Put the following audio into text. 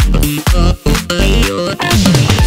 Oh, oh, oh, oh,